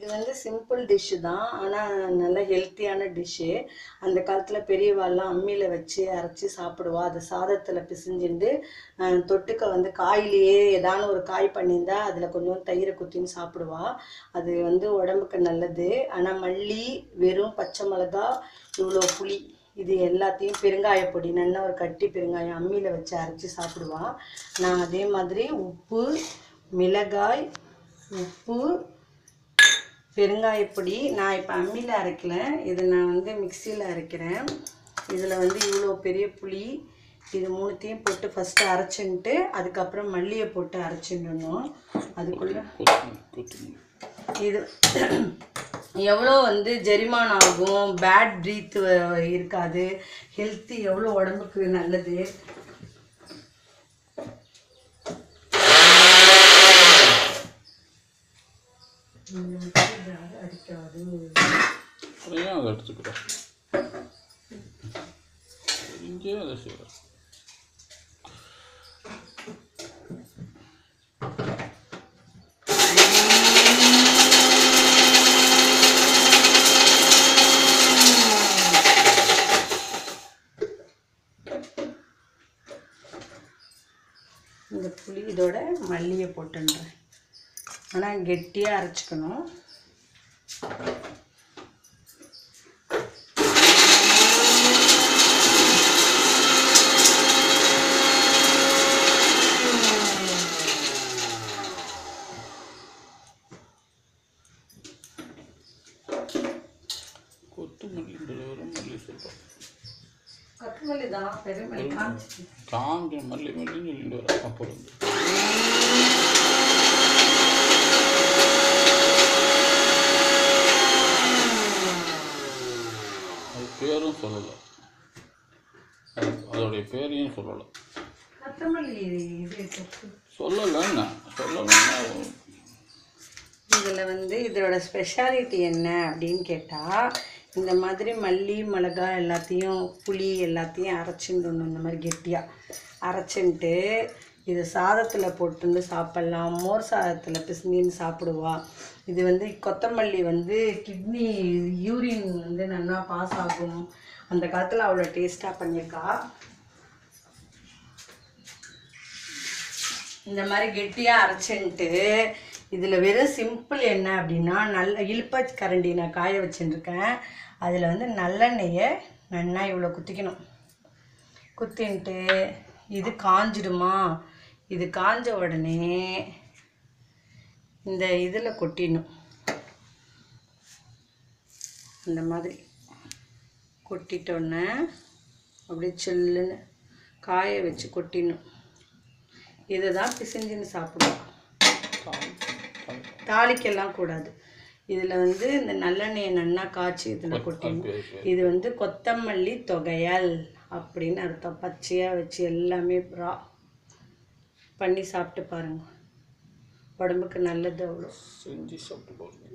இது வந்து simple dish தான். ஆனால் நல்ல ஹெல்த்தியான டிஷ்ஷு அந்த காலத்தில் பெரியவாள்லாம் அம்மியில் வச்சு அரைச்சி சாப்பிடுவா. அது சாதத்தில் பிசைஞ்சுண்டு தொட்டுக்க வந்து காயிலேயே ஏதான ஒரு காய் பண்ணியிருந்தா அதில் கொஞ்சம் தயிரை குத்தின்னு சாப்பிடுவா. அது வந்து உடம்புக்கு நல்லது. ஆனால் மல்லி வெறும் பச்சை மிளகா இவ்வளோ புளி இது எல்லாத்தையும் பெருங்காய பொடி நல்ல ஒரு கட்டி பெருங்காயம் அம்மியில் வச்சு அரைச்சி சாப்பிடுவா. நான் அதே மாதிரி உப்பு மிளகாய் உப்பு பெருங்காயப்பொடி நான் இப்போ அம்மியில் அரைக்கல. இது நான் வந்து மிக்சியில் அரைக்கிறேன். இதில் வந்து இவ்வளோ பெரிய புளி. இது மூணுத்தையும் போட்டு ஃபஸ்ட்டு அரைச்சின்ட்டு அதுக்கப்புறம் மல்லியை போட்டு அரைச்சிடணும். அதுக்குள்ளே இது எவ்வளோ வந்து ஜெரிமானம் ஆகும்? பேட் ப்ரீத் இருக்காது. ஹெல்த்தி எவ்வளோ உடம்புக்கு நல்லது? அடிக்காது அதையும் அதை எடுத்துக்கிறேன் இங்கே அதை செய்கிறேன் இந்த புளி இதோட மல்லியை போட்டுன்றேன். ஆனால் கெட்டியாக அரைச்சிக்கணும். கொத்தமல்லி தான் பெருமல்லி காஞ்ச மல்லி மல்லின்னு சொல்லிட்டு வர அப்புறம் வந்து அது பேரும் சொல்லலை. அது அதோடைய பேரையும் சொல்லலை. சொல்லலைன்னா சொல்லலைன்னா இதில் வந்து இதோட ஸ்பெஷாலிட்டி என்ன அப்படின்னு கேட்டால் இந்த மாதிரி மல்லி மிளகா எல்லாத்தையும் புளி எல்லாத்தையும் அரைச்சிடணும் இந்த மாதிரி கெட்டியாக அரைச்சின்ட்டு இது சாதத்தில் போட்டுன்னு சாப்பிட்லாம். மோர் சாதத்தில் பிசைஞ்சின்னு சாப்பிடுவா. இது வந்து கொத்தமல்லி வந்து கிட்னி யூரின் வந்து நல்லா பாஸ் ஆகும். அந்த காலத்தில் அவ்வளோ டேஸ்ட்டாக பண்ணியிருக்கா இந்த மாதிரி கெட்டியாக அரைச்சின்ட்டு இதில் வெறும் சிம்பிள் என்ன அப்படின்னா நல்ல இழுப்ப கரண்டி நான் காய வச்சுட்டுருக்கேன் அதில் வந்து நல்லெண்ணெயை நல்லா இவ்வளோ குத்திக்கணும். குத்தின்ட்டு இது காஞ்சிடுமா? இது காஞ்ச உடனே இந்த இதில் கொட்டிடணும். இந்த மாதிரி கொட்டிட்டோன்னே அப்படியே சில்லுன்னு காய வச்சு கொட்டிடணும். இதை தான் பிசைஞ்சுன்னு சாப்பிடுவோம் தாளிக்கெல்லாம் கூடாது. இதில் வந்து இந்த நல்லெண்ணெயை நன்னா காய்ச்சி இதில் கொட்டிடணும். இது வந்து கொத்தமல்லி தொகையல். அப்படின்னு அர்த்தம். பச்சையாக வச்சு எல்லாமே ரா பண்ணி சாப்பிட்டு பாருங்க. உடம்புக்கு நல்லது அவ்வளோ. செஞ்சு சாப்பிட்டு பாருங்க.